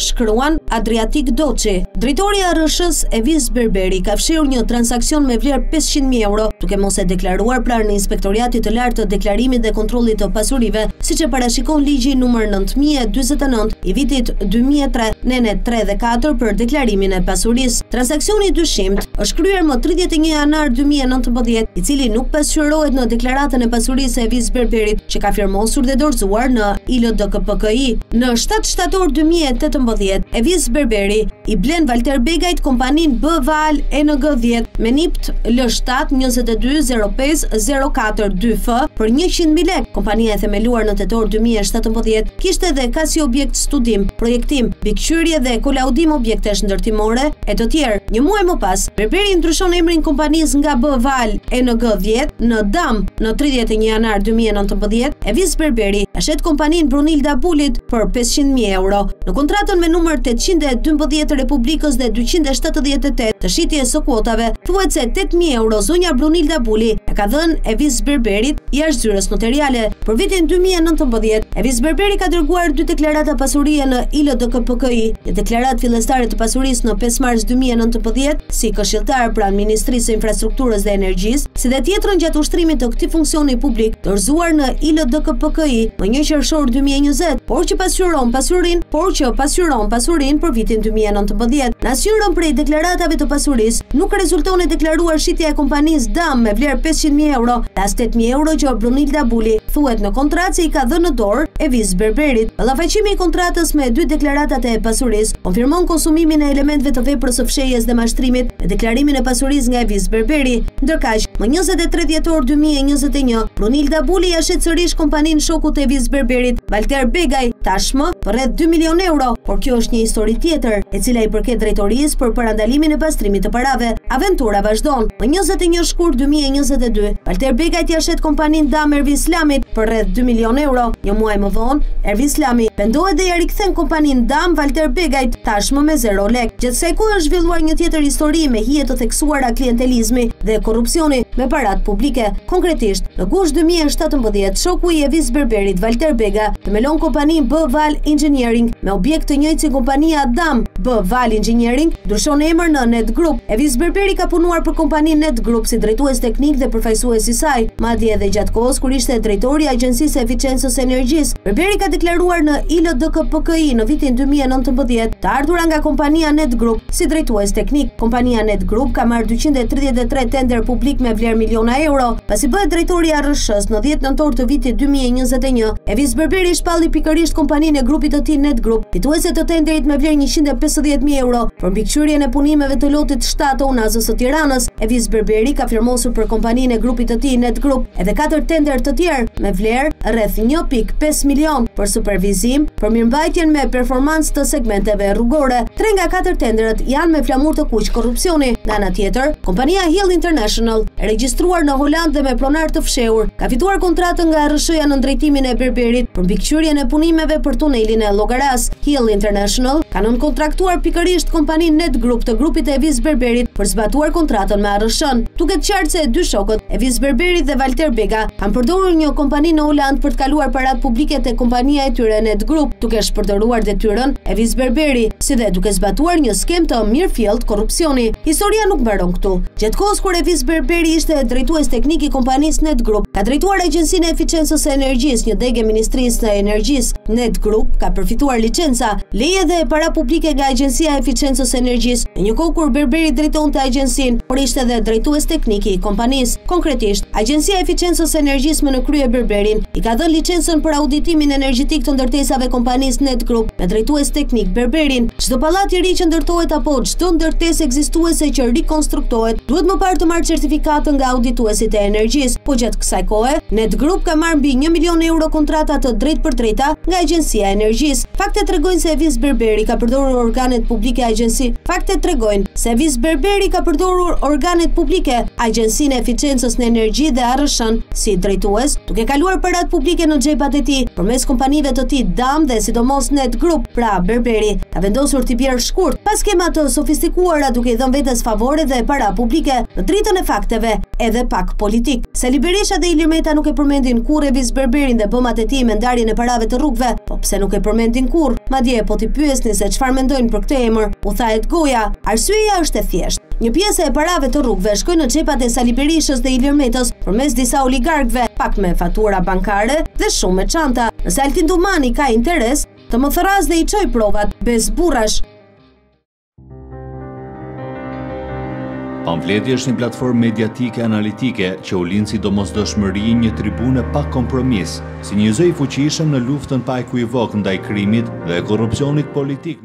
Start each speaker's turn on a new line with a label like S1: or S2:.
S1: shkruan Adriatik Doçi. Drejtori i ARRSH-së Evis Berberi ka fshirë një transaksion me vlerë 500.000 euro, duke mos e deklaruar pranë Inspektoratit të lartë të deklarimit dhe kontrollit të pasurive, siç e parashikon ligji numër 9049 i vitit 2003, nenet 3 dhe 4 për deklarimin e pasurisë. Transaksioni i dyshimtë është kryer më 31 janar 2019, i cili nuk pasqyrohet në deklaratën e pasurisë së Evis Berberit që ka firmosur dhe dorëzuar në ILDKPKI. Në shtatë shtator dy mijë e tetëmbëdhjetë, Evis Berberi i blen Valter Begajt kompaninë B-VAL ENG dhjetë me NIPT L shtatë njëzet e dy zero pesë zero katër dy F për njëqind mijë lekë. Kompania e themeluar në tetor dy mijë e shtatëmbëdhjetë kishte dhe ka si objekt studim, projektim, mbikëqyrje dhe kolaudim objektesh ndërtimore e të tjerë. Një muaj më pas, Berberi ndryshon emrin kompanisë nga B Val ENG 10 në DAM në 31 janar 2019, Evis Berberi e shet kompaninë Brunilda Bulit për 500.000 euro në kontratën me numër 812 të Republikës dhe 278 të shitjes së kuotave, thuhet se 8.000 euro zonja Brunilda Buli e ka dhënë Evis Berberit jashtë zyrës noteriale për vitin 2019. Evis Berberi ka dërguar dy deklarata pasurie në ILDKPKI, një deklaratë fillestare të pasurisë në pesë mars dy mijë e nëntëmbëdhjetë, si këshilltar pranë Ministrisë së Infrastrukturës dhe Energjisë, si dhe tjetrën gjatë ushtrimit të këtij funksioni publik, dorëzuar në ILDKPKI më një qershor dy mijë e njëzet, por që pasqyron pasurinë, por që pasqyron pasurinë për vitin dy mijë e nëntëmbëdhjetë. Në asnjërën prej deklaratave të pasurisë, nuk rezulton e deklaruar shitja e kompanisë DAM me vlerë pesëqind mijë euro, as tetë mijë euro që Brunilda Buli thuhet në kontratë se i ka dhënë në dorë Evis Berberit, ballafaqimi i kontratës me dy deklaratat e pasurisë konfirmon konsumimin e elementëve të veprës së fshehjes dhe mashtrimit me deklarimin e pasurisë nga Evis Berberi. Ndërkaq, më njëzet e tre dhjetor dy mijë e njëzet e një, Brunilda Buli ia shet sërish kompaninë shokut të Evis Berberit, Valter Begaj, tashmë për rreth dy milionë euro, por kjo është një histori tjetër, e cila i përket drejtorisë për parandalimin e pastrimit të parave. Aventura vazhdon. Më njëzet e një shkurt dy mijë e njëzet e dy, Valter Begaj ia shet kompaninë Dam Ervis Lamit për rreth dy milionë euro. Një muaj më vonë, Ervis Lami pendohet dhe ia rikthen kompaninë Dam Valter Begajt, tashmë me zero lekë. Gjatë kësaj kohe është zhvilluar një tjetër histori me hije të theksuara klientelizmi dhe korrupsioni me paratë publike. Konkretisht, në gusht dy mijë e shtatëmbëdhjetë, shoku i Evis Berberit, Valter Begaj, themelon kompaninë B-Val Engineering, me objekt të njëjtë si kompania Dam, B-Val Engineering, Ndryshon emër në Net Group. Evis Berberi ka punuar për kompaninë Net Group si drejtues teknik dhe përfaqësues i saj, madje edhe gjatë kohës kur ishte drejtor i Agjencisë së Efiçencës së Energjisë. Berberi ka deklaruar në ILDKPKI në vitin dy mijë e nëntëmbëdhjetë të ardhura nga kompania Net Group si drejtues teknik. Kompania Net Group ka marrë dyqind e tridhjetë e tre tenderë publikë me vlerë miliona euro, pasi bëhet drejtor i ARRSH-së në dhjetë nëntor të vitit dy mijë e njëzet e një, Evis Berberi shpalli pikërisht kompaninë e grupit të tij Net Group, fituese të tenderit me vlerë 150.000 euro për mbikëqyrjen e punimeve të lotit 7 të Unazës së Tiranës. Evis Berberi ka firmosur për kompaninë e grupit të tij Net Group edhe katër tenderë të tjerë me vlerë rreth 1.5 milionë për supervizim për mirëmbajtjen me performancë të segmenteve rrugore. Tre nga katër tenderët janë me flamur të kuq korrupsioni. Nga ana tjetër, kompania Hill International, e regjistruar në Holandë dhe me pronarë të fshehur, ka fituar kontratën nga ARRSH-ja nën drejtimin e Berberit për mbikëqyrjen e punimeve për tunelin e Llogaras. Hill International ka nënkontraktuar pikërisht kompaninë Net Group të grupit Evis Berberit për zbatuar kontratën me ARRSH-në. Duket qartë se dy shokët, Evis Berberi dhe Valter Bega, kanë përdorur një kompani në Holandë për të kaluar paratë publike te kompania e tyre Net Group, duke shpërdoruar detyrën Evis Berberi, si dhe duke zbatuar një skemë të mirëfilltë korrupsioni. Historia nuk mbaron këtu. Gjatë kohës kur Evis Berberi ishte drejtues teknik i kompanisë Net Group, ka drejtuar Agjencinë e Efiçencës së Energjisë, një degë e Ministrisë së Energjisë. Net Group ka përfituar licenca, leje dhe para publike nga Agjencia e Efiçencës së Energjisë, në një kohë kur Berberi drejtonte agjencinë, por ishte dhe drejtues teknik i kompanisë. Konkretisht, Agjencia e Efiçencës së Energjisë me në krye Berberin, i ka dhënë licencën për auditimin energjetik të ndërtesave kompanisë Net Group, me drejtues teknik Berberin. Çdo pallat i ri që ndërtohet apo Çdo ndërtesë ekzistuese që rikonstruktohet, duhet më parë të marrë certifikatën nga audituesit e energjisë, po gjatë kësaj kohe, Net Group ka marrë mbi një milion euro kontrata të drejtpërdrejta nga Agjencia e Energjisë. Faktet tregojnë se Evis Berberi ka përdorur organet publike agjensi Faktet tregojnë se Evis Berberi ka përdorur organet publike Agjencinë e Efiçencës në Energji dhe ARRSH-në si drejtues, duke kaluar paratë publike në xhepat e tij përmes kompanive të tij Dam dhe sidomos Net Group, pra Berberi ka vendosur t'i bjerë Shkurt, pa skema të sofistikuara duke i dhënë vetes favore dhe para publike, në dritën e fakteve, edhe pak politikë. Sali Berisha dhe Ilir Meta nuk e përmendin kurrë Evis Berberin dhe bëmat e tij me ndarjen e parave të rrugëve, po pse nuk e përmendin kurrë? Madje po t'i pyesni se çfarë mendojnë për këtë emër, u thahet goja. Arsyeja është e thjeshtë. Një pjesë e parave të rrugëve shkojnë në xhepat e Sali Berishës dhe Ilir Metës përmes disa oligarkëve, pak me fatura bankare dhe shumë me çanta. Nëse Altin Dumani ka interes, Të më thërrasë dhe i çoj provat, besë burrash,
S2: Pamfleti është një platformë mediatike analitike që u lind si domosdoshmëri e një tribune pa kompromis, si një zë i fuqishëm në luftën pa ekuivok ndaj krimit dhe korrupsionit politik.